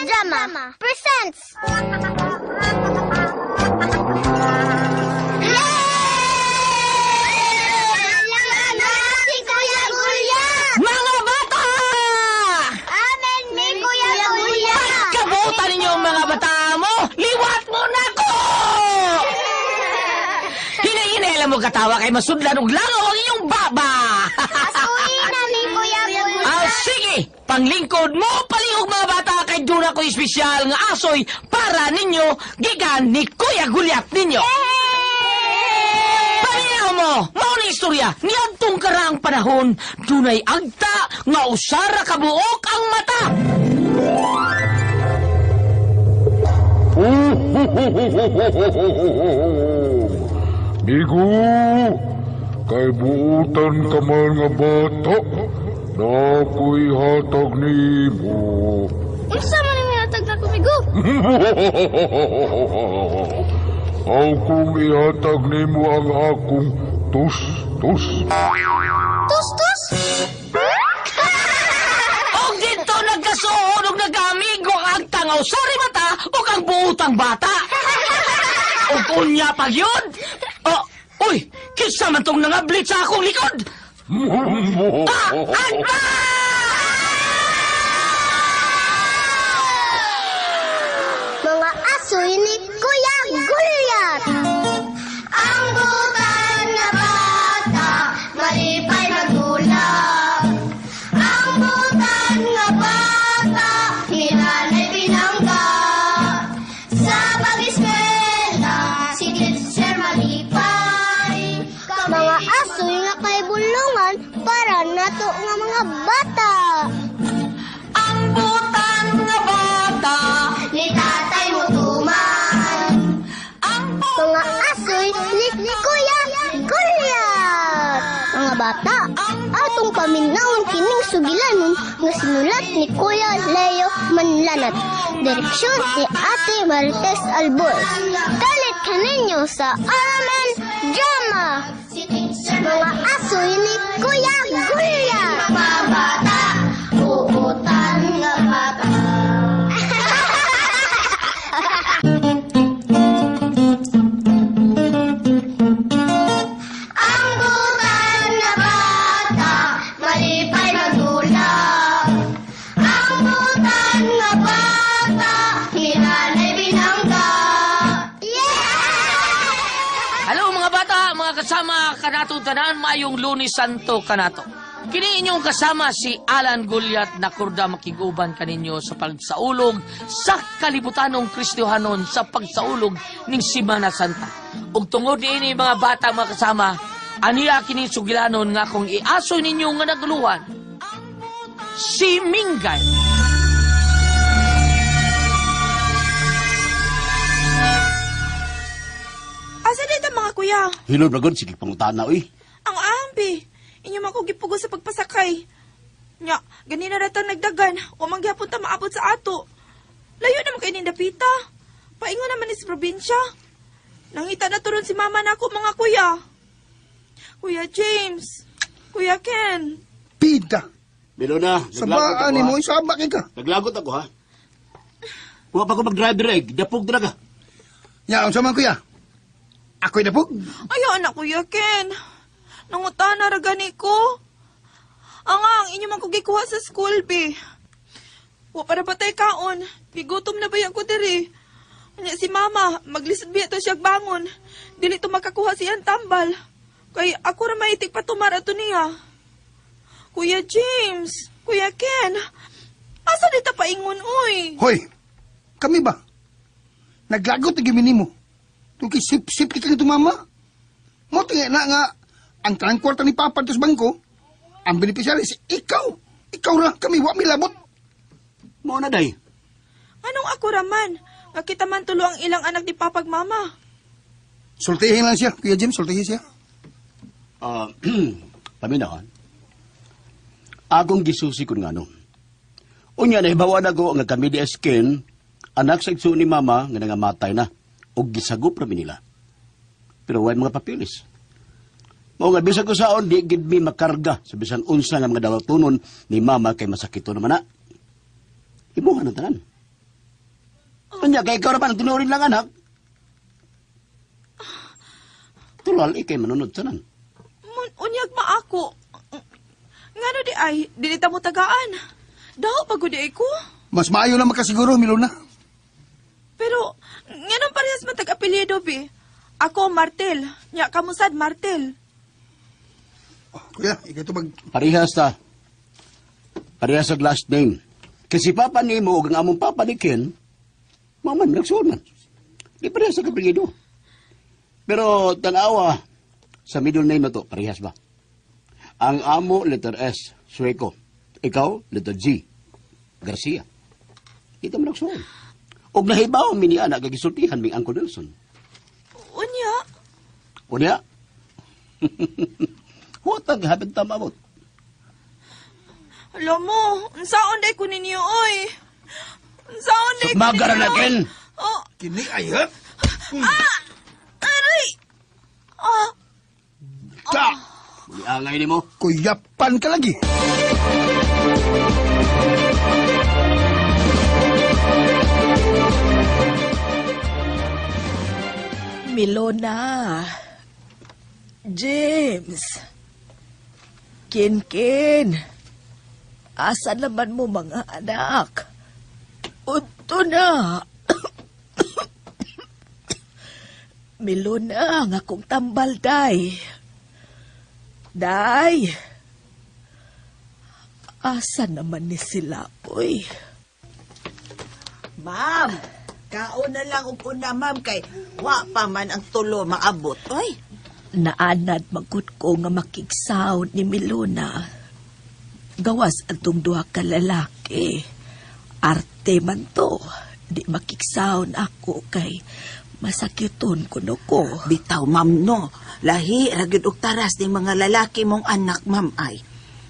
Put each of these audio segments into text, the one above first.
Drama presents! Kuya Gulya! Mga bata! Amen ni Kuya Gulya! Kabutan ninyo ang mga bata mo! Liwat mo na ko! Hinahinala mo katawa kay masudlan og langaw ang iyong baba! Asuin na ni Kuya Gulya! ah, sige! Panglingkod mo palihog mga bata kay duna ko espesyal nga asoy para ninyo gigan ni Kuya Gulyat ninyo! Paminaw mo! Mao na istorya! Niadtong karang panahon, dunay agta nga usara kabuok ang mata! Migo, kay buutan ka man nga bata, na ako'y hatag ni mo. Unsa man ang minatag na kumigo? Akong ihatag ni mo ang akong tus-tus. Tus-tus? Og dito nagkasuhod og nagamigo ang tangaw sorry mata o kang buutang bata. Og unya pag yun. Oh, uy, kisa man tong nangablit sa akong likod. Ah, agba! Atong paminawon kining sugilanon nga sinulat ni Kuya Leo Manlanat. Direksyon ni Ate Marites Albor. Kalit kaninyo sa Amen Drama. Mga asoy ni Kuya Gulyat. Tanan mayong Lunes Santo kanato. Kini inyong kasama si Alan Gulyat na kurda makiguban kaninyo sa pagsaulog sa kalibutanong Kristiyohanon sa pagsaulog ning Simana Santa. Ug tungod niini mga bata mga kasama, aniya kini sugilanon nga kung iasoy ninyo nga naguluhan. Si Mingay. Asa dito mga kuya? Hilod na gud, sige pangutana, uy. Ang ambi. Inyo man ko gipugo sa pagpasakay. Nya, ganina na tang nagdagan. O mangyapon ta maabot sa ato. Layo naman kay nindapita. Paingon naman ni sa probinsya. Nangita na turon si mama na ako mga kuya. Kuya James. Kuya Ken. Pida. Bilo na, Sa naglagot baan ako, ni mo, isabak ka. Naglagot ako, ha? Huwag pa ko mag-drive direct, dapog talaga. Ya, unsa man kuya? Ako'y napog. Ayaw na kuya Ken. Nangutana ra gani ko. Ang ang inyo man ko gikuha sa school be. Wa para patay kaon. Pigutom na bayan ko diri. Anya si mama, maglisod biya to siya bangon. Dili to makakuha siyang tambal. Kay ako ra maitik pa tumar ato niya. Kuya James, Kuya Ken, asa di ta paingon uy? Hoy, kami ba? Naglagot na gimi mo. Tung sip-sip ka nga mama. Mo tinga na nga, ang tanang kwarta ni Papa sa bangko, ang beneficiary si ikaw. Ikaw ra, kami wa milabot. Mo na, day. Anong ako raman? Nga kita man tulo ang ilang anak ni papag mama. Sultihin lang siya, Kuya Jim, sultihin siya. Ah, paminahan. Akong gisusi ko nga no. Unya na hibawa na ko nga kami di skin, anak sa igsoon ni mama nga nangamatay na, o gisagop ra mi nila. Pero way mga papilis. Mao nga bisag ko saon di gid mi makarga sa bisan unsa nga mga dawatunon ni mama kay masakito naman na. Imuha ng tanan. Unya, kay ikaw naman tinurin lang anak. Tulal, ikay manunod sa nan. Mun, unyag ma ako. Ngano di ay, dinita mo tagaan. Daw pagod di ko. Mas maayo na makasiguro, Milona. Pero, nganon parehas man tag-apelyido, bi. Ako, Martel. Nya, kamusad, Martel. Kuya, ikaw ito mag... Parehas ta. Parehas sa last name. Kasi papa ni mo, ang among papa ni Ken, maman, nagsuon man. Di parehas sa kapilido. Pero, tanawa, sa middle name na to, parehas ba? Ang amo, letter S, Sueco. Ikaw, letter G, Garcia. Di ta man nagsuon. Og nahibaw mi ni anak gagisultihan mi Uncle Nelson. Unya, Unya? Huwag habit tamabot. alam mo, unsaon day ko ninyo, oy. Unsaon day ko Sumagara na, Ken. Oh, Kini ay, ha? aray! Ah, Ta! Muli angay ni mo. Kuyapan ka lagi. Milona. James. Kin Kin. Asa naman mo mga anak? Unto na. Milona, nga kong tambal, day. Day. Asa naman ni sila, boy? Ma'am, kaon na lang og una, ma'am, kay wa pa man ang tulo maabot. Oy, Naanad magud ko nga makigsaw ni Milona. Gawas atong duha ka lalaki. Arte man to. Di makigsaon ako kay masakiton kuno ko. bitaw, ma'am, no. Lahi, ragyod og taras ng mga lalaki mong anak, ma'am, ay.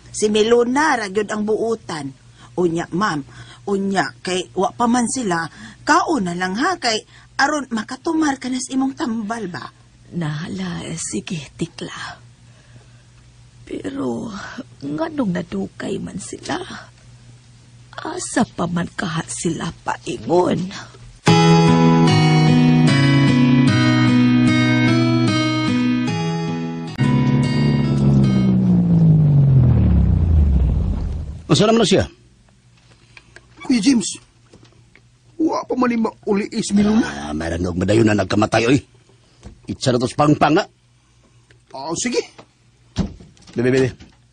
Si Melona, ragyod ang buutan. Unya, ma'am, unya, kay wa pa sila, kaon na lang ha, kay aron makatumar ka na sa imong tambal ba? Nahala, sige, tikla. Pero, nganong nadukay man sila? Asa pa man kaha sila paingon? Asa naman na siya? Kuya James, wa pa man ni mauliis, Milona. Ah, meron og madayon na nagkamatay, oy. Itsa na tos pangpang na. Oh, sige. Bebe, bebe.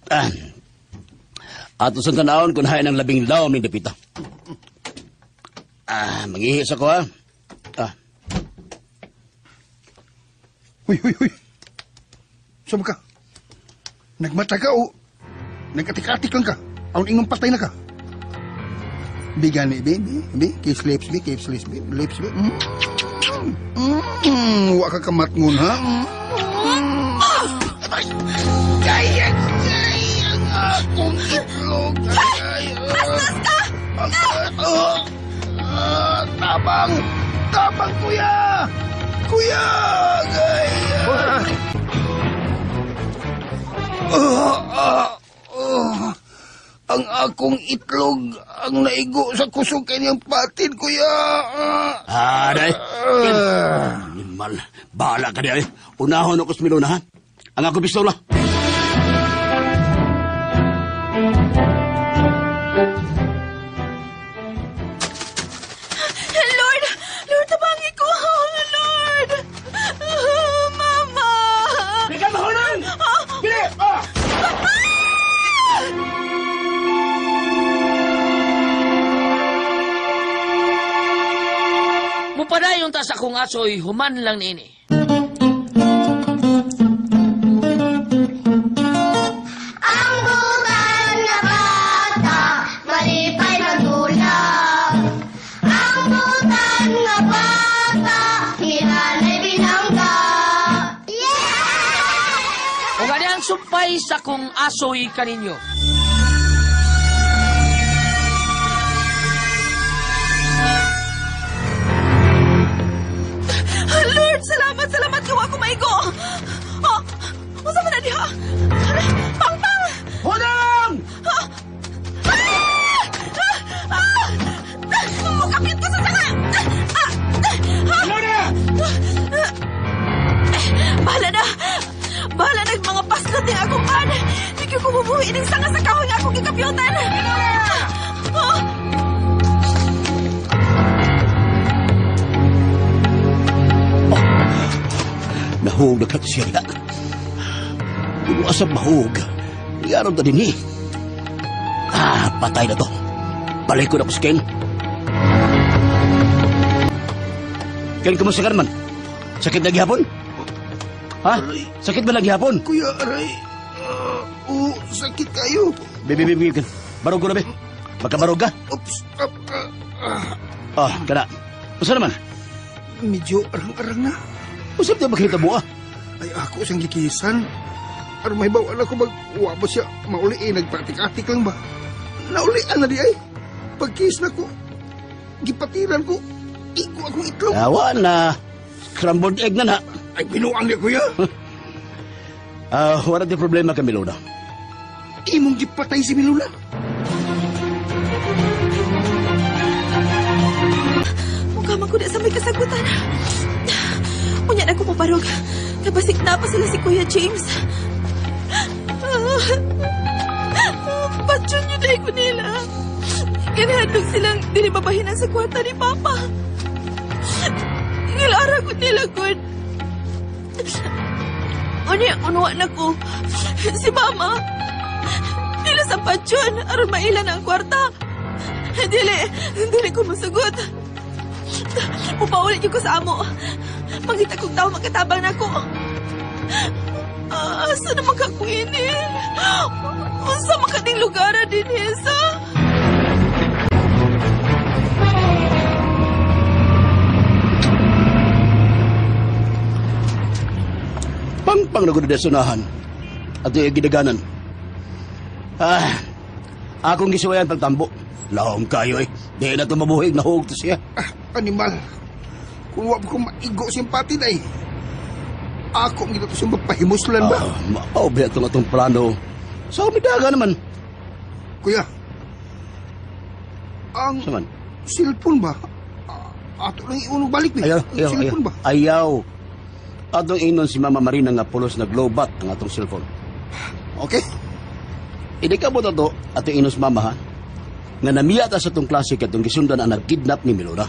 Ah. Ato sa tanawon kung hain ang labing law ni Dapita. Ah, mangihis ako ha. Ah, Huy, huy, huy. Saan ka? Nagmata ka o nagatik-atik lang ka? Aun ingong patay na ka? Bigyan ni baby, baby, kiss lips, baby, kiss lips, baby, lips, baby. Mm. Mm. Wa ka kamatngon, ha? Mm. Kaya, kaya akong itlog. Bastos ka! Tabang! Tabang, kuya! Kuya! Gaya! Ah, ah, ah. Ang akong itlog ang naigo sa kusog kanyang patin, kuya. Ah, day. Mal, bahala ka diya eh. Unahon ako sa ha. Ang ako pistola. Lord! Yeah! O gani ang sumpay sa kong asoy kaninyo. Lord, salamat, salamat kiwa ko maigo. Oh, oh unsa man na diha? Pang pang. Hunang! Oh. Ah! Ah! Ah! Mukapit ko sa saka. Ah! Ano ah! Lona! Bahala na. Bahala na mga paslat ni akong an. Hindi ko kumubuhi ng sanga sa kahoy akong ikapyotan. Lona! Ano Nahug na ka siya na. Kung asap mahug, yaron ta din eh. Ah, patay na to. Balik ko na po si Ken. Ken, kumusta ka naman? Sakit na gihapon? Ha? Sakit ba lang gihapon? Kuya, aray. Ah, oo, sakit kayo. Bebe, bebe, bebe. Barog ko na, be. Magkabarog ka? Oops. ah, ah, ah. Ah, kana. Masa naman? medyo arang-arang na. Usap na makita mo ah. Ay ako siyang gikisan. Aron may bawal ako mag uwa ba siya mauli eh nagpatik-atik lang ba. Naulian na di ay. Pagkis na ko, gipatiran ko, iko akong itlog. Awa na. Scrambled egg na na. Ay binuang niya kuya. Ah, wala di problema kami, Luna. Imong gipatay si Milula. mukha man ko na sa may kasagutan. Unya na ko maparog. Kapasik na pa sila si Kuya James. Patyon niyo na ko nila. Kinahandog silang dinibabahinan sa kwarta ni Papa. Ngilara ko nila, good. Unya, unuwa na ko. Si Mama. Dila sa patyon, aron mailan ang kwarta. Dili, dili ko masugot. Upaulit ko sa amo. Mangita kong tao magkatabang na ko. Ah, asa na makakuinin? Unsa makating lugar din, Hesa? Pangpang na gud sunahan. At yung gidaganan. Ah, akong gisuwayan pagtambo. Lahom kayo eh. Di na ito mabuhig, nahug to siya. Ah, animal. Kung wap ko maigo simpati na eh. Ako ang ginato siyang magpahimuslan ba? Ah, mapaubaya itong atong plano. Sa umidaga naman. Kuya, ang Saman. cellphone ba? Ato lang iunog balik ni. Ayaw, Ang ayaw, ayaw. ba? Ayaw. Atong inon si Mama Marina nga pulos na globat ang atong cellphone. Okay. Hindi ka mo to atong inon si Mama ha? Nga namiya ta sa itong klase katong gisundan ang nagkidnap ni Milona.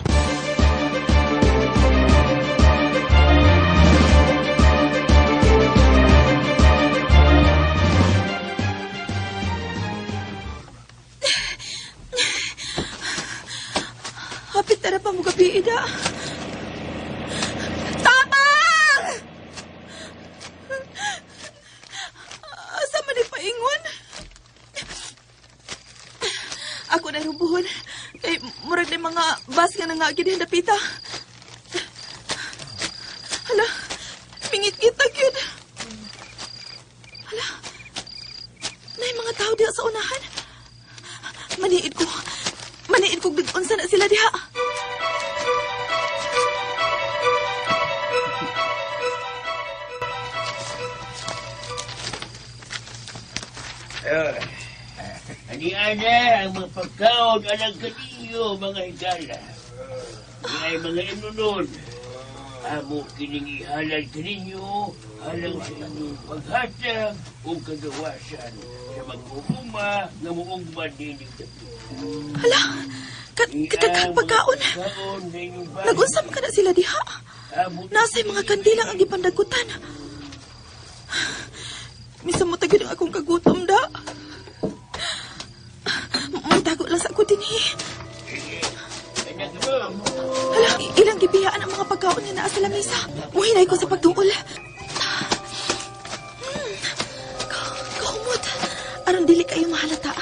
Alang kaninyo mga higala. Ay mga inunon. Amo kining ihalal kaninyo alang sa inyong paghatag o kagawasan sa mag-uuma nga muugman din Hala, kat katagkag pagkaon. Na. Nagunsa man kana sila diha. Amo Nasa'y mga kandilang ang ipandagutan. Misa mo tagid ang akong kagutom da. Ako din eh. anak. Hala, ilang gibiyaan ang mga pagkaon niya naa sa lamesa. Muhinay ko sa pagduol. Hmm, ka- kahumot. Aron dili kayo mahalata.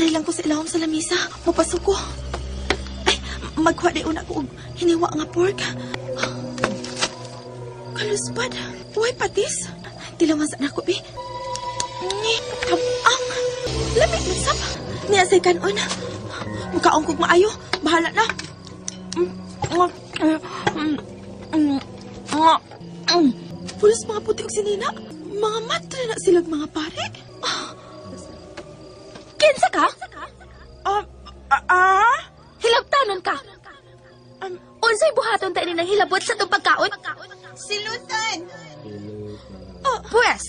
Ari lang ko sa ilawom sa lamesa. Mapasok ko. Ay, magwa di una ko og hiniwa nga pork. Kaluspad. Uy, patis. Tilawan sa nako, be. Ni, tabang. Lamig man sab. Niya say kanon. Mukaong kog maayo. Bahala na. Pulos mga puti og sinina. Mga matre na silag mga pare. Ah. Kinsa ka? Ah, ah, ah? Hilabtanon ka. Um, Unsay buhaton ta ini nang hilabot sa tong pagkaon? Silutan. Oh, Pwes,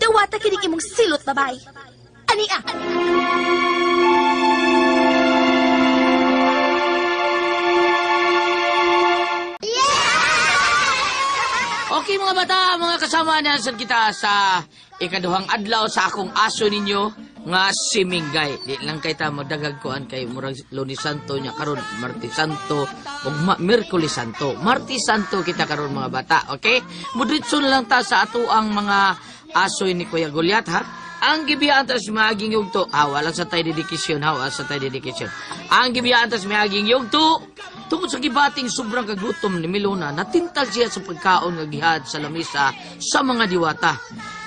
dawata kining imong silot babay. Ania! Okay mga bata, mga kasama na kita sa ikaduhang adlaw sa akong aso ninyo nga si Minggay. Di lang kay ta magdagag kuan kay murag Lunes Santo nya karon Martes Santo ug Ma- Miyerkules Santo. Martes Santo kita karon mga bata, okay? Mudritso na lang ta sa ato ang mga aso ni Kuya Goliath ha. Ang gibiyaan tas maging yugto. Ah, wala sa tayo dedikasyon ha, wala sa tayo dedikasyon. Ang gibiyaan tas maging yugto. Tungkol sa gibating sobrang kagutom ni Milona, natintal siya sa pagkaon nga gihad sa lamisa sa mga diwata.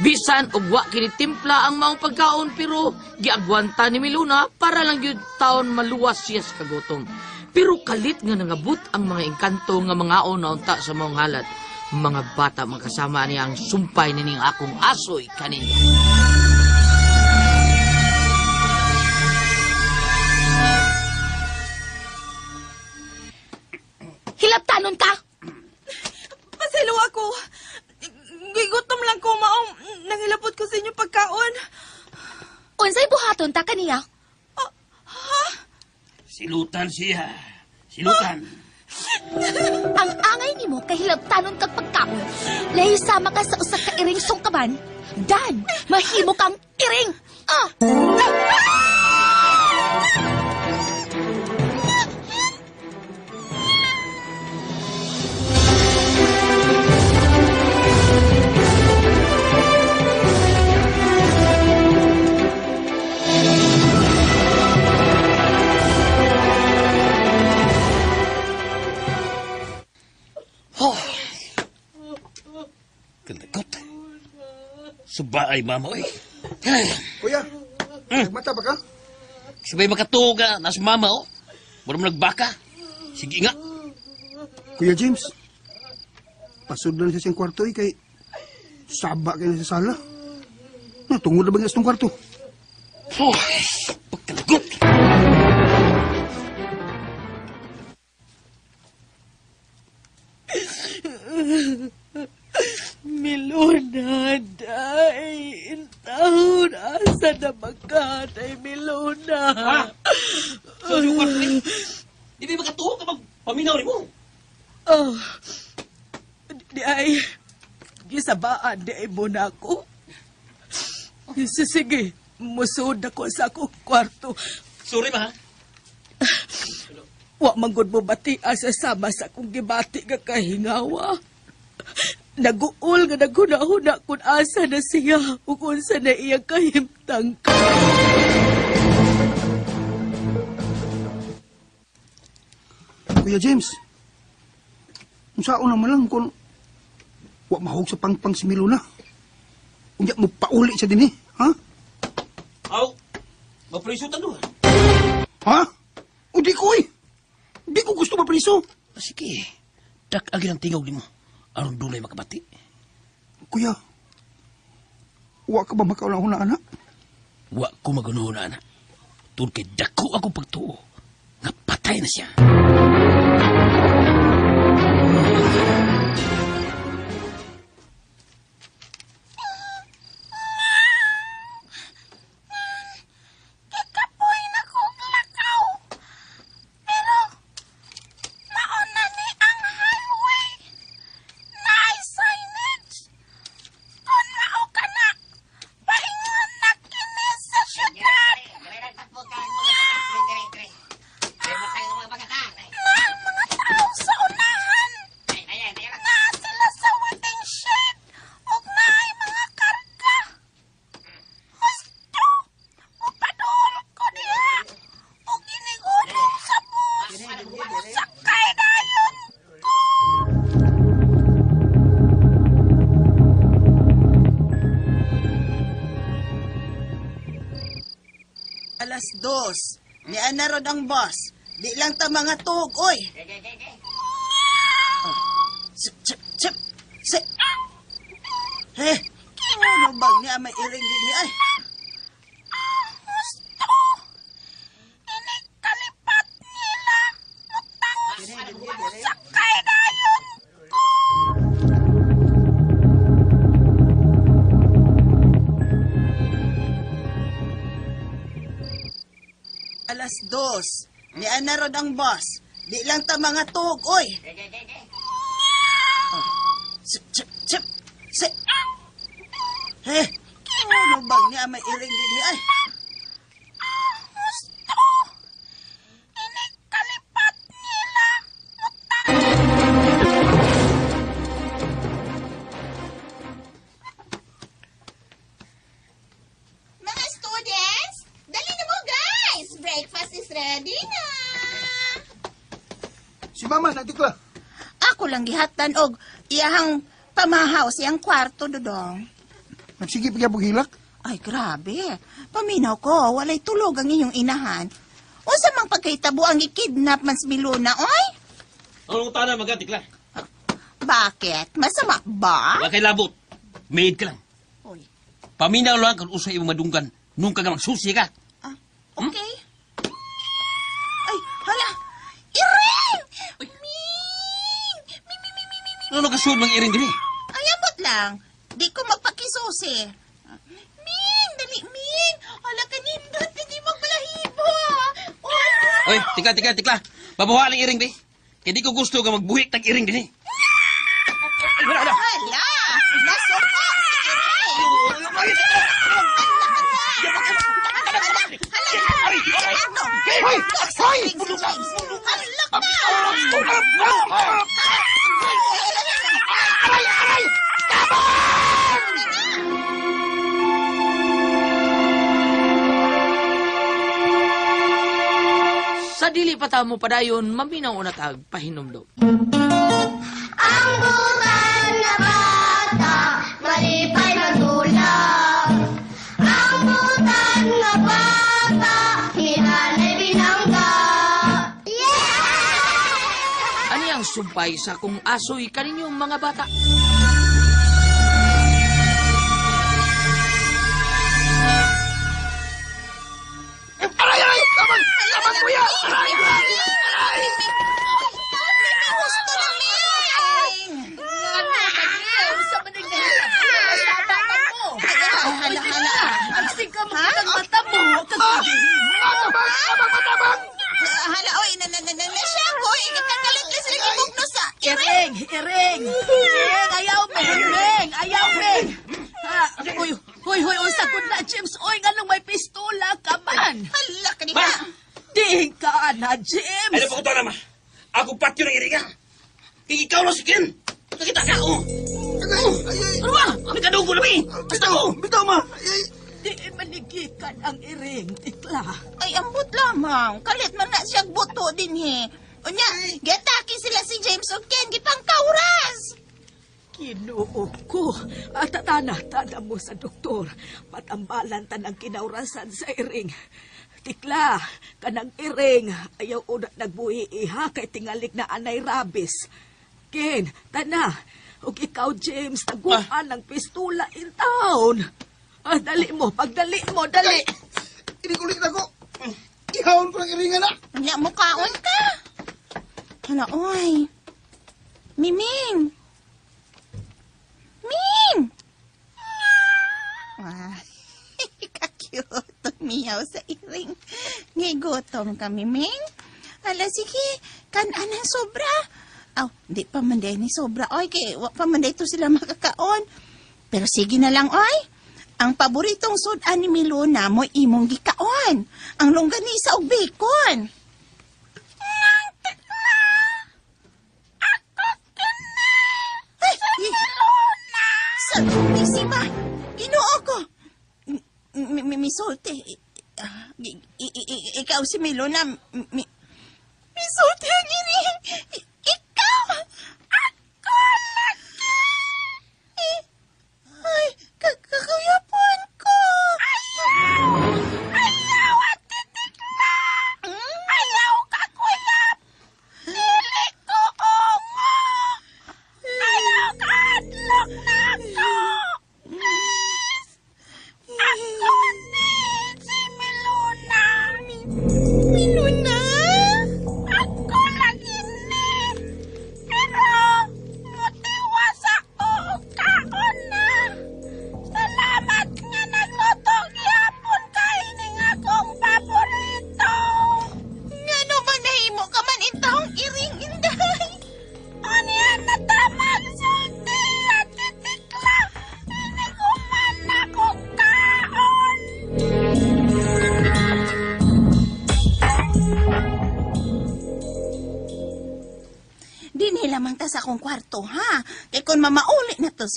Bisan og wa kini timpla ang maong pagkaon pero giagwanta ni Milona para lang gyud taon maluwas siya sa kagutom. Pero kalit nga nangabot ang mga engkanto nga mga unta sa maong halat. Mga bata makasama niya ang sumpay nining akong asoy kanina. Hilabtanon ka! Pasilo ako. Gigutom lang ko, maong. Nangilabot ko sa inyo pagkaon. Unsay buhaton ta kaniya? Silutan siya. Silutan. Ang angay nimo kay hilabtanon kag pagkaon. Lahi sama ka sa usa ka iring sungkaban. Dan, mahimo kang iring. Ah! Kalagot. Suba ay mama, oy. Kuya, nagmata ba ka? sabay makatuga. Nasa mama, oh. Mura mo nagbaka. Sige nga. Kuya James, pasod na siya siyang kwarto eh, kay saba kayo sa sala. Natungod na ba nga sa kwarto? Oh, pagkalagot. Milona, day. Taon, asa na magkatay, Milona. Ha? Sa yung kwarto, eh. Di ba makatuga ka magpaminaw ni mo? Oh, di ay, gisabaan di ay mo na ako. Sige, musod ako sa akong kwarto. Sorry ha? Wa manggod mo bati asa sama sa akong gibati nga kahingawa. Naguol nga naghunahuna kung asa na siya o kung sa na iyang kahimtang ka. Kuya James, kung saan naman lang kung wa mahog sa pangpang si Miluna. Unya mo pauli siya din eh, ha? Aw, maprisutan doon. Ha? O di ko eh. Di ko gusto mapriso. Sige, dak agi ang tingaw ni mo. Aron dulay makabati. Kuya, wa ka ba makaulang na anak? Wa ko magunuho na, anak. Tun kay dako ako pagtuo. Nga patay na siya. Ni ana ron ang boss. Di lang ta mga tug, oy. Lang ta mga tug, oy. Mama, natikla. Ako lang gihatan og iyahang pamahaw siyang kwarto, Dodong. Nagsige pa hilak. Ay, grabe. Paminaw ko, walay tulog ang inyong inahan. Unsa mang pagkahitabo ang ikidnap man si Miluna, oy? Anong tana magatik lang? Bakit? Masama ba? Wala kay labot. Maid ka lang. Oy. Paminaw lang kung usay yung madunggan. Nung ka magsusi ka. Ah, okay. Ay, hala! Iring! Ming! Ming, ming, ming, ming, ming, ming. Ano kasunod mang iring din eh? Ay, abot lang. Di ko magpakisusi. Ming! Dali, Ming! Hala ka nindot, hindi magbalahibo. Oy! Tika, tika, tikla. Babawa lang iring, be. Kaya di ko gusto ka magbuhik tag iring din eh. Ay, wala, wala. Hala! Nasuko si Iring! Hoy! Hoy! Sa dili pa mo padayon, maminaw una tag pahinumdom. Ang butan na bata, malipay matulog. Ang butan na bata, hinanay binangga. Yeah! Ani ang sumpay sa kung asoy kaninyong mga bata? Aray, aray! Aray! Gusto na! Ay, hala, hala. Agsing ka mo ng mata mo. Matabang! Matabang! Hala, oy, na, na, na, na, na siya ko. Ikakalit ka sila gibugno sa Iring! Iring! Iring! Ayaw! Meng! Ayaw, Meng! Ha, Uy, huy, huy, uy, sagod na, James. Uy, nga may pistola ka man. Hala ka Ma! Di ka na, Ay, James. na naman. Ako patyo ng iring, ha? Kaya ikaw lang si Ken. Nakita ka, oh. Ay! Ano ba? May kadugo na, be. Bitaw! Bitaw, ma! Di manigikan ang iring, tikla. Ay, ambot lamang. Kalit man na siya buto din, he. Unya, getaki sila si James o Ken, gipang kauras. Kinuog ko. At tatana-tana mo sa doktor. Patambalan tanang kinaurasan sa iring. Tikla, kanang iring. Ayaw una nagbuhi iha kay tingali na anay rabis. Ken, tana. Ug ikaw, James, naguan ng pistula in town. Ah, dali mo, pagdali mo, dali. Ini kulit ako! Ihawon ko ng iringan na! Unya, mukaon ka. Hala, oy. Miming. Ming! Ah, ka-cute. Tumiyaw sa iring. Ngigotom ka, Miming. Hala, sige. Kanan ang sobra. Aw, di pa man ni sobra. Oy, kay wa pa man day to sila makakaon. Pero sige na lang, oy. Ang paboritong sudan ni Milona mo imong gikaon. Ang longganisa og bacon. Ay, Milona! Sa ba? Ginoo ko. Mi- mi- Misulti. Ah, i- i- i- Ikaw si Milona. Mi- Misulti ang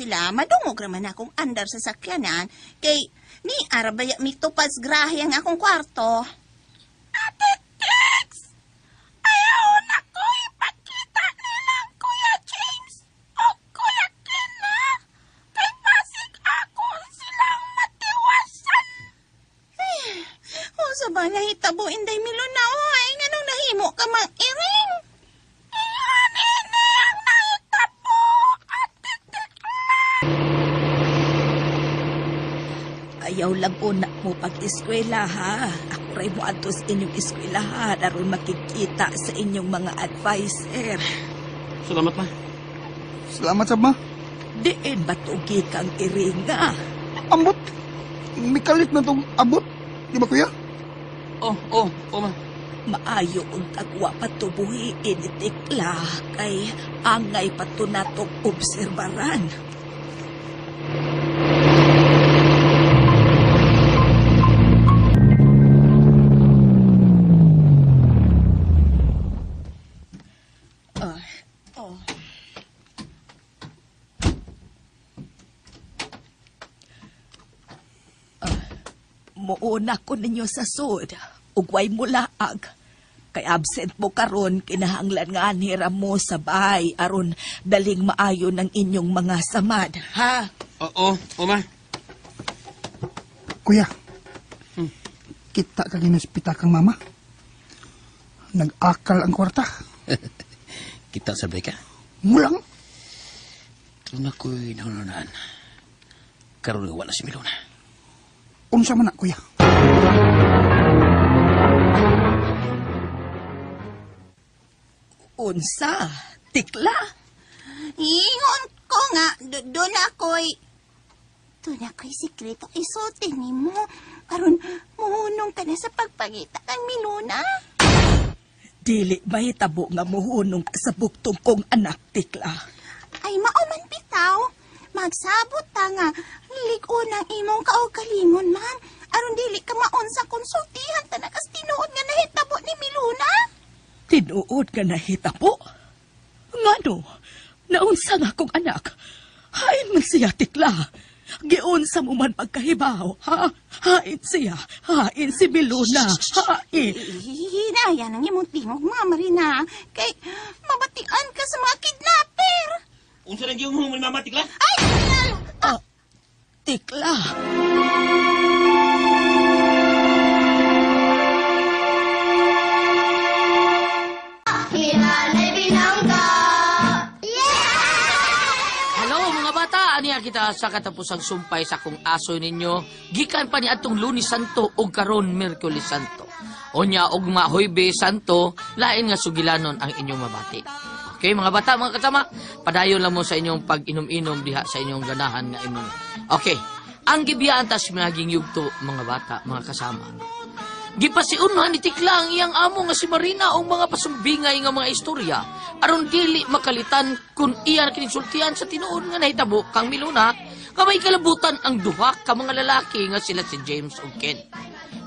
sila, madungog naman akong andar sa sakyanan. Kay, ni arabaya mi tupas grahe ang akong kwarto. Ate Tex! Ayaw na ko ipakita nilang Kuya James o Kuya Ken na. Kay pasig ako silang matiwasan. Eh, o sa ba nahitabo inday miluna oy, nganong nahimo ka mang iring? Iyan ini ang nahitabo, ate Ayaw lang una mo pag-eskwela ha. Ako rin mo atos inyong eskwelahan aron makikita sa inyong mga adviser. Salamat ma. Salamat sa ma. Diin batugi kang iringa. Ambot. May kalit na tong abot. Di ba kuya? Oh, oh, oh, ma. Maayo ang tagwa patubuhiin itikla kay angay patunatong obserbaran. Muuna ko ninyo sa sud, ugway mo laag. Kay absent mo karon kinahanglan nga hiram mo sa bahay aron daling maayo ng inyong mga samad, ha? Oo, oo ma. Kuya. Kita ka ginaspita kang mama. Nag-akal ang kwarta. Kita sabay ka. Mulang. Ito na ko'y nanunaan. Karoon nga wala si Milona. Unsa man na, kuya. Unsa? Tikla? Ingon ko nga, do- doon ako'y... Doon ako'y sikreto isote ni mo. Aron, muhunong ka na sa pagpangita kang Miluna. Dili mahitabo nga muhunong ka sa buktong kong anak, Tikla. Ay, mauman bitaw. Magsabot ta nga. Ligon ang imong kaugalingon, ma'am. Aron dili ka maon sa konsultihan ta nakas tinuod nga nahitabo ni Miluna. Tinuod ka na hitabo? Ngano? Naunsa nga kong anak? Hain man siya, Tikla. Giunsa mo man pagkahibaw, ha? Hain siya. Hain si Miluna. Hain. Hinaya nang imong tingog, ma'am Marina. Kay mabatian ka sa mga kidnapper. Unsa nang yung humul mamatik la? Ay, Tikla. Hinanay binangga. Hello mga bata, aniya kita sa katapusang sumpay sa kung aso ninyo. Gikan pa ni atong Lunes Santo ug karon Miyerkules Santo. Onya og Mahoybe Santo, lain nga sugilanon ang inyong mabati. Okay mga bata, mga kasama, padayon lang mo sa inyong pag-inom-inom diha sa inyong ganahan nga inom. Okay, ang gibiyaan tas naging yugto mga bata, mga kasama. Gipasiunhan ni Tikla ang iyang amo nga si Marina og mga pasumbingay nga mga istorya aron dili makalitan kun iya kininsultihan sa tinuod nga nahitabo kang Miluna nga may kalabutan ang duha ka mga lalaki nga sila si James ug Ken.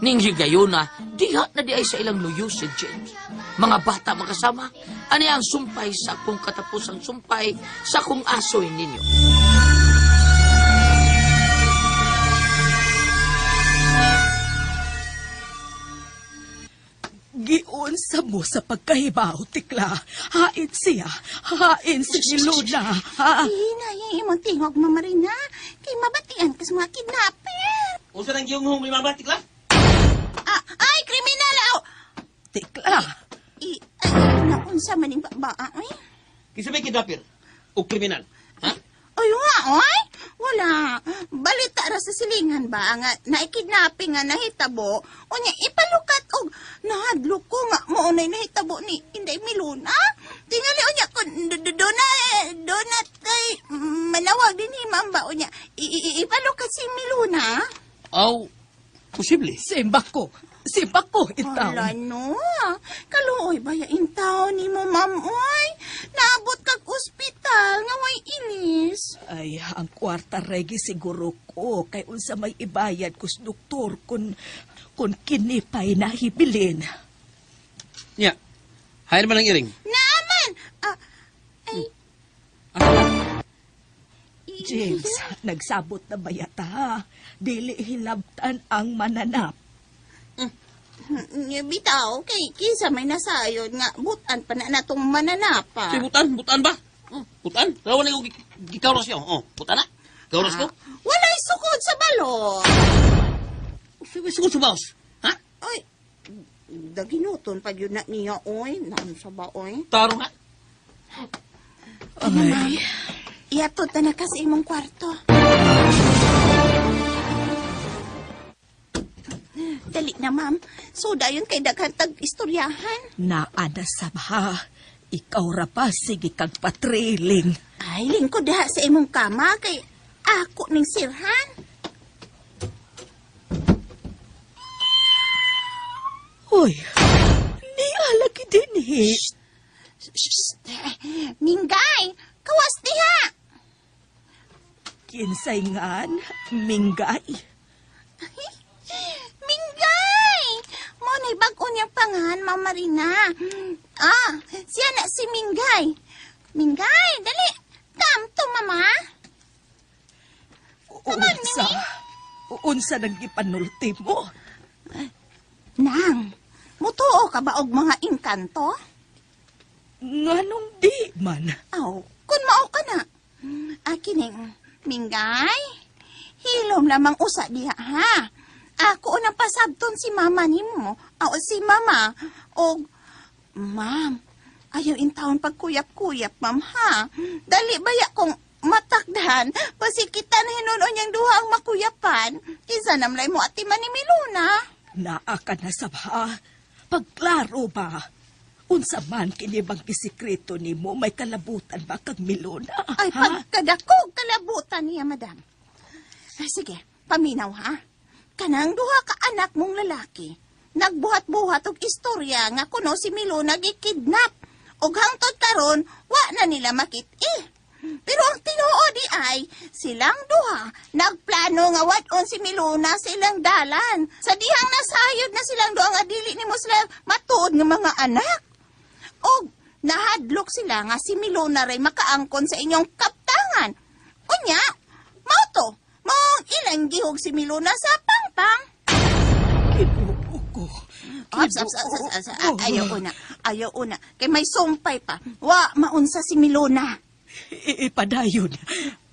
Ning higayuna, diha na di ay sa ilang luyo si James. Mga bata makasama, ani ang sumpay sa kung katapusang sumpay sa kung asoy ninyo. Giunsa mo sa pagkahibaw, Tikla. Hain siya. Hain si Miluna. Ha? Hinaya imong tingog, ma'am Marina. Kay mabatian ka sa mga kidnapper. Unsa nang yung humul mamatik la? Ah, ay, kriminal! Aw! Tikla. I, ay, naunsa man yung babaa, ay? Kisabay kidnapper o kriminal. Ha? Ay, nga, ay? Wala. Balita ra sa silingan ba nga naikidnapping nga nahitabo o niya ipalukat og nahadlo ko nga mo unay nahitabo ni Inday Miluna. Tingali o niya kun do- do- do na do na kay manawag din ni ma'am ba o niya ipalukat si Miluna. Aw, posible. Simba ko. Simba ko itaw. Hala no. Kaluoy ba ya intaw ni mo ma'am oy? Naabot kag ospital nga way inis. Ay, ang kwarta regi siguro ko kay unsa may ibayad kus doktor kun kun kinipay na hibilin. Nya, hayar man ang iring. Naaman! Ah, ay, James, nagsabot na bayata. Dili hilabtan ang mananap. Nga bitaw, kay kisa may nasayod nga butan pa na natong mananapa. Si butan, butan ba? Oh, butan. Rawan na yung gikauros yun. Oh, butan na. Kauros ko. Walay sukod sa balon. Sige, sige, subaos. Ha? Ay, daginuton pa yun na niya, oy. Naan sa ba, oy? Taro nga. Ay, Iatod na na kasi imong kwarto. Dali na, ma'am. Suda yun kay daghan tag istoryahan. naana sa baha. Ikaw ra pa, sige kag patriling. Ay, lingkod diha sa imong kama kay ako ning sirhan. Hoy, ni alagi din he. Shh, Minggay, kawas diha. Kinsay ngan, minggay. Minggay! Mo na bag-o niyang pangan, Mama Marina. Ah, siya na si Minggay. Minggay, dali. Come to, Mama. Unsa, unsa nang gipanulti mo? Nang, mutuo ka ba og mga inkanto? Nganong di man? Aw, kun mao ka na. Akining, Minggay, hilom lamang usa diha, ha? Ako unang pasabton si mama nimo. Aw, si mama. Og, ma'am, ayaw in taon pagkuyap-kuyap, ma'am, ha? Dali baya kong matakdan, pasikita na hinunon niyang duha ang makuyapan. Kinsa namlay mo ati man ni Miluna. Naa ka na sa baha. Pagklaro ba? Unsa man kini bang gisikreto nimo may kalabutan ba kag milona? Ay, ha? pagkadakog kalabutan niya, madam. Ay, sige, paminaw ha. Kanang duha ka anak mong lalaki. Nagbuhat-buhat og istorya nga kuno si Milo nagikidnap. Og hangtod karon, wa na nila makit-i. Pero ang tinuod di ay, silang duha, nagplano nga wadon si Miluna sa ilang dalan. Sa dihang nasayod na silang duha nga dili ni mo sila matuod nga mga anak. Og nahadlok sila nga si Milona ray makaangkon sa inyong kaptangan. Unya, mao to, mao ilang gihog si Milona sa pangpang. Kinuo ko. Ops, ops, ops, ops, ops, a- ayaw una, ayaw una. Kay may sumpay pa. Wa, maunsa si Milona. Ipadayon.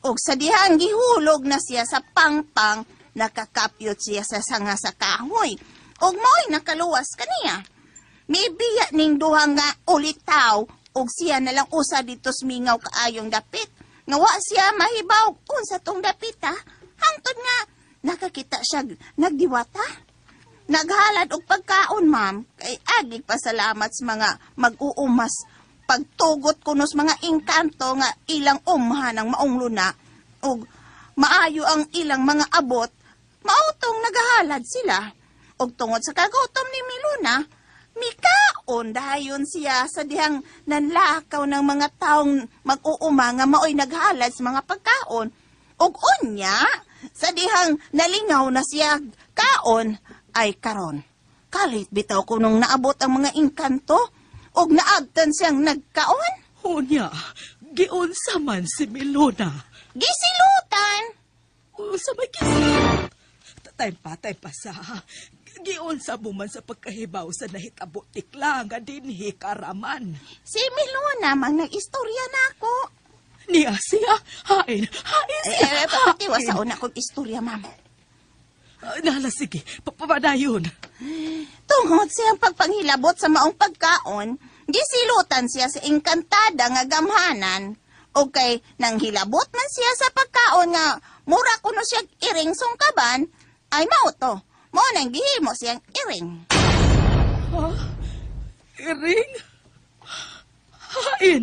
Og sa dihang gihulog na siya sa pangpang, nakakapyot siya sa sanga sa kahoy. Og mo'y nakaluwas kaniya. May biya ning duha nga ulitaw, og siya na lang usa dito mingaw kaayong dapit. Nga wa siya mahibaw unsa tong dapit ha. Hangtod nga, nakakita siya nagdiwata. Naghalad og pagkaon, ma'am. Kay agig pasalamat sa mga mag-uumas. Pagtugot kunos mga engkanto nga ilang umha ng maong luna. Og maayo ang ilang mga abot. Mautong naghahalad sila. Og tungod sa kagutom ni Miluna, mikaon dayon siya sa dihang nanlakaw ng mga taong mag-uuma nga maoy naghalad sa mga pagkaon. Og unya, sa dihang nalingaw na siya kaon, ay karon. Kalit bitaw ko nung naabot ang mga engkanto, og naagtan siyang nagkaon. Unya, giunsa man si Milona. Gisilutan! Unsa may gisilot? Tatay pa, tay pa sa. Giunsa mo man sa pagkahibaw sa nahitabo tikla nga dinhi karaman. Si Milona mang nag-istorya na ako. Niya siya, hain, hain Eh, siya, eh, papatiwa hain. sa una kong istorya, ma'am. Ah, Nala, sige, papapadayon. Tungod siyang pagpanghilabot sa maong pagkaon, gisilutan siya sa engkantada nga gamhanan. O kay nang hilabot man siya sa pagkaon nga mura kuno siya iring sungkaban, ay mao to. Mo nang gihimo siyang iring. Ha? Iring? Hain?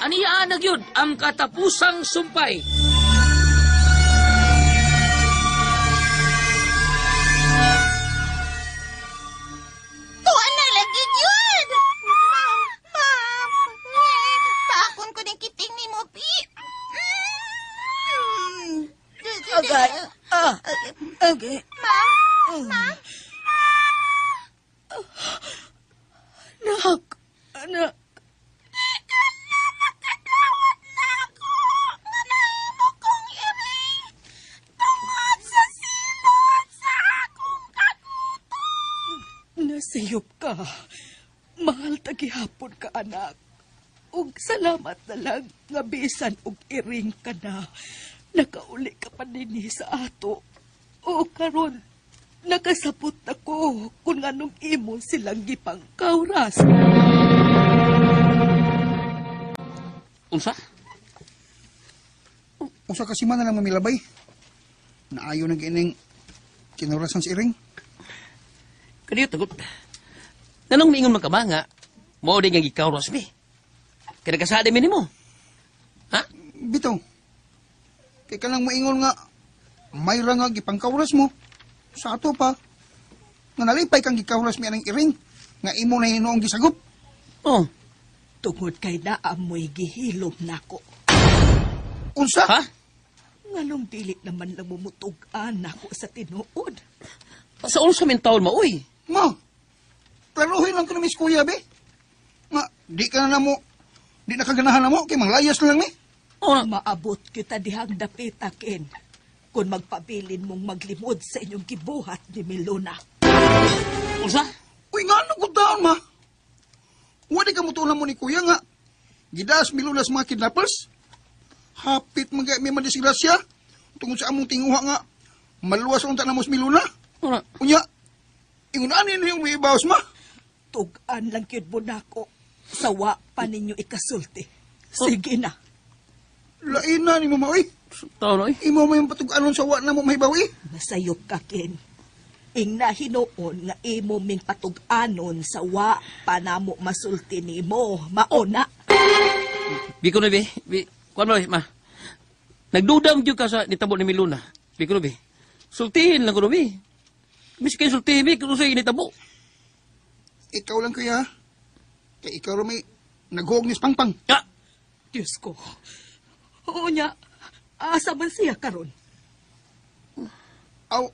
aniya na gyud ang katapusang sumpay. Tuan na lagi yun! Ma'am! Ma'am! Takon ko ng kiting ni mo, Pi. Agay. Ah. Agay. Ma'am! Ma'am! Salamat na lang nga bisan og iring ka na. Nakauli ka pa dinhi sa ato. O karon nakasabot ako kung anong imo silang gipang kauras. Unsa? Usa ka simana lang mamilabay. Naayo na gining kinurasan si Iring. Kaniyo tagot. Nanong miingon man ka ba nga, mo din nga gikaw Rosby. Kaya kasada mi nimo. Ha? Bitaw. Kay ka lang maingon nga may nga gipangkauras mo. Sa ato pa. Nga nalipay kang gikauras mi anang Iring. Nga imo na hinuong gisagop. Oh. Tungod kay naamoy gihilom nako. Unsa? Ha? Nganong dili naman lang mumutug-an nako sa tinuod. Sa unsa min taon mo, uy? Ma, klaruhin lang ko na Miss Kuya, be. Nga, di ka na mo, di na kaganahan na mo, kay manglayas na lang ni. Oh, na- Maabot kita dihang dapitakin kung magpabilin mong maglimod sa inyong gibuhat ni Milona. unsa? Uy, nga ano kung taon, ma? Wadi ka mutunan mo ni Kuya nga. Gidas milunas mga kidnappers. Hapit mga may madisgrasya. Tungod sa among tinguha nga. Maluwas ang tanamos miluna. Oh, na- Unya, ingon ani na yung may ibawas, ma. Tugan lang kyud mo nako. Sawa pa ninyo ikasulti. Sige na. Lain na ni mama, uy. Taon, uy. Imo mo yung patug-anon sa wa na mo mahibawi. Masayop ka, Ken. Ing nahinoon nga imo ming patug-anon sa wa pa namo masulti nimo. Maona. Biko na, be. Bi, kuan mo, ma. Nagduda mo ka sa nitabo ni Miluna. Biko na, be. Sultihin lang ko na, be. Miskin sultihin, be, kung sa'yo nitabo. Ikaw lang kuya. Kay ikaw rin may naghuog ni Pangpang. Ah! Diyos ko. Oo niya. Asa man siya karon? Aw,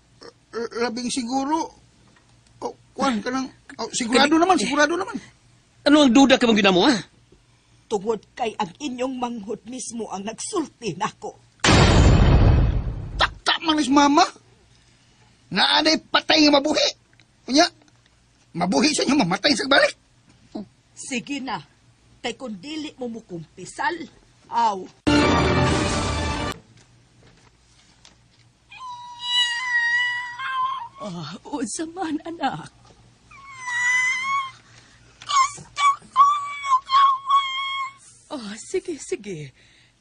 labing siguro. Oh, kuan ka nang, aw, sigurado naman, sigurado naman. Ano ang duda ka mong ginamo, ha? Tungod kay ang inyong manghod mismo ang nagsulti nako. Takta man ni mama. Naanay patay nga mabuhi. Kunya, mabuhi sa inyo, mamatay sa balik. Sige na. Kay kung dili mo mo kumpisal, aw. Ah, unsa man anak. Oh, sige, sige.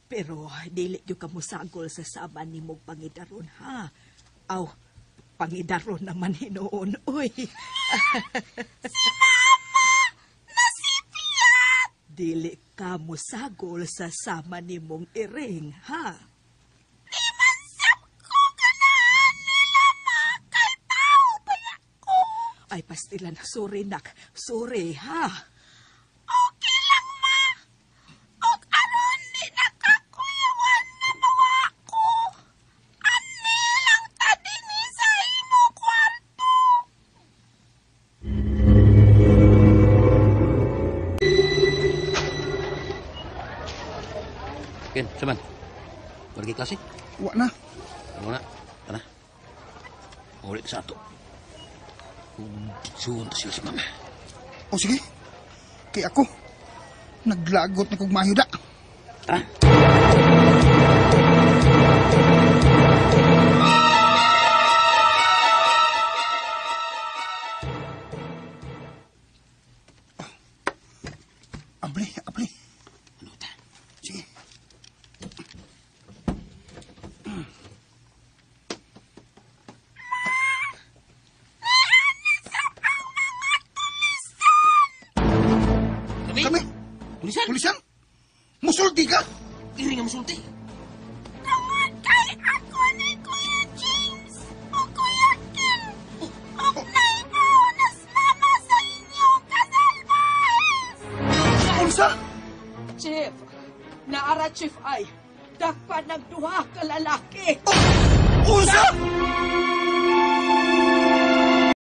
Pero dili yung kamusagol sa sama ni mong pangidaron, ha? Aw, pangidaron naman hinoon, oy. Dili ka musagol sa sama ni mong iring, ha? Ay, pastilan, sorry nak. Sorry, ha? Ken, saman. Pergi klase? Wa na. Ano na? Tara. Ulit sa ato. Suon ta sila si mama. O sige. Kay ako, naglagot na mayuda. Ha?